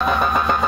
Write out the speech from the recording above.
you